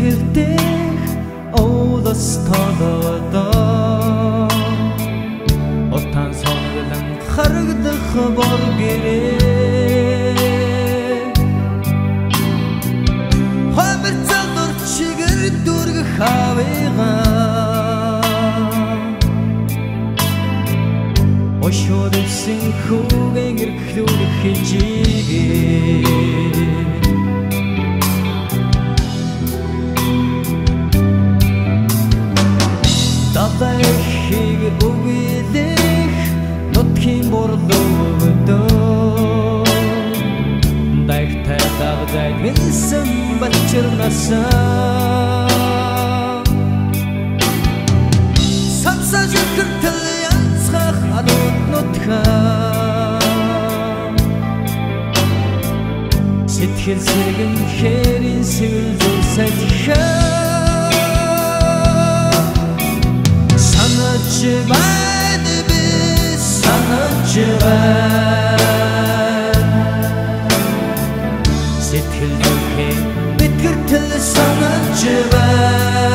хэвдэх оолос толгодоо Отан сонголон харагдах бор гэрээ Хомер цалур чигэр дүргэх авигаа Ошоо дэвсэн хүүгээ гэрхлүүлэх хижигээ Давайхийг өгүүлэх нутгийн борлогдоо Дайгтай дагдай гинсэн бачирнасаа Самсаж гэртэл янцхах адууд нутхаа Сэтгэл сэргэн хэрийн сэвэл зүр сайтхаа bitir, bitir, bitir, bitir, bitir,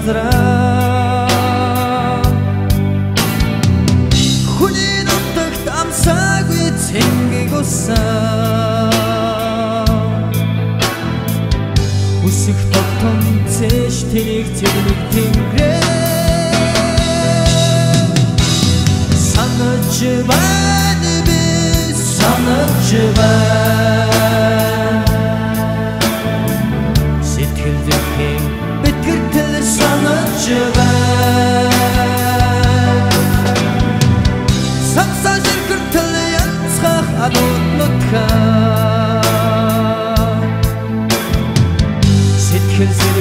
газраа. Хүний нутагт амсаагүй цэнгэг усаа. Үсэх тогтон цэш тэрийг цэвэг тэнгэрээ. Sanatçı ben biz sanatçı ben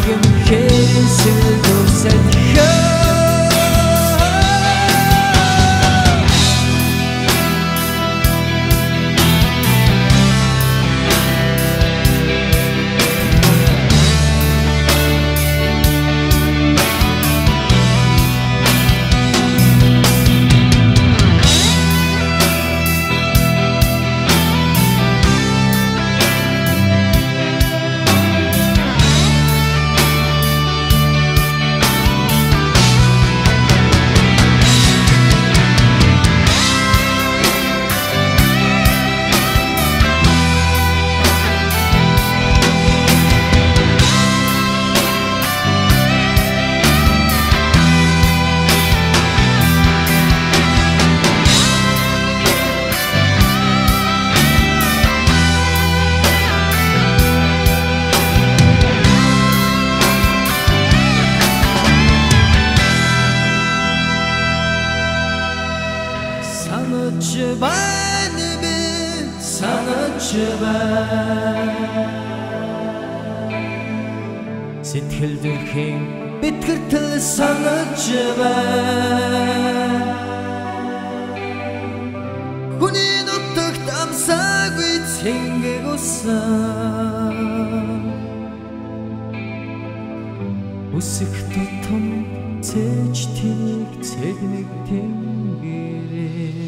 Сэтгэл зэрэгэн Ben Сэтгэл зүрхийн битгэртэл санатчы ben Хүний нутагт амсаагүй цэнгэг усан Үсэх тутам цээж тийг цэгнэг тэнгэрээ